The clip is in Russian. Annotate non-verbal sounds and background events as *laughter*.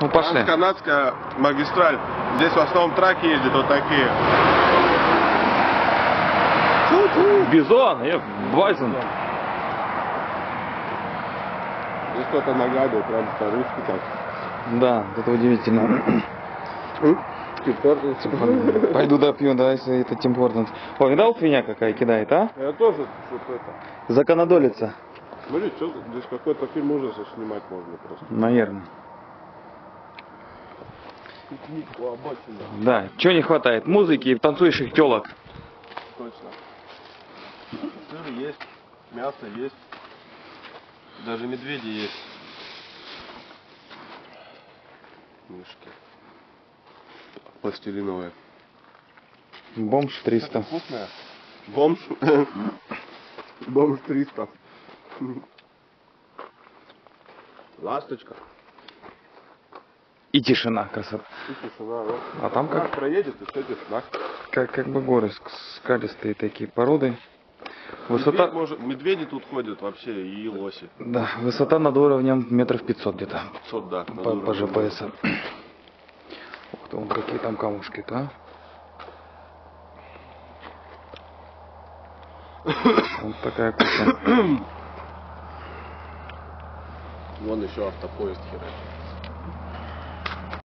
Ну, пошли. Канадская магистраль. Здесь в основном траки ездят вот такие. Бизон, э, Байзен. Здесь кто-то нагадывает, прям по-русски так. Да, это удивительно. Пойду допью, да, если это Тим Хортонс. О, видал фигня какая кидает, а? Я тоже что-то это. Законодолица. Смотри, что здесь какой-то фильм ужасов снимать можно просто. Наверное. Пикник у обочины. Да, чего не хватает? Музыки и танцующих телок. Точно. Сыр есть, мясо есть. Даже медведи есть. Мышки. Пластилиновые. Бомж 300. Вкусная. Бомж. Бомж 300. Ласточка. И тишина, красота. И тишина, да. А там как, проедет, и все тишина. как, как бы горы ск- скалистые такие породы. Высота, Медведь может- медведи тут ходят вообще и лоси. да, высота над уровнем метров 500 где-то 500, да. по, по. ЖПС. Ух ты, вон какие там камушки-то, а? *coughs* Вот такая куча. Вон еще автопоезд херачит.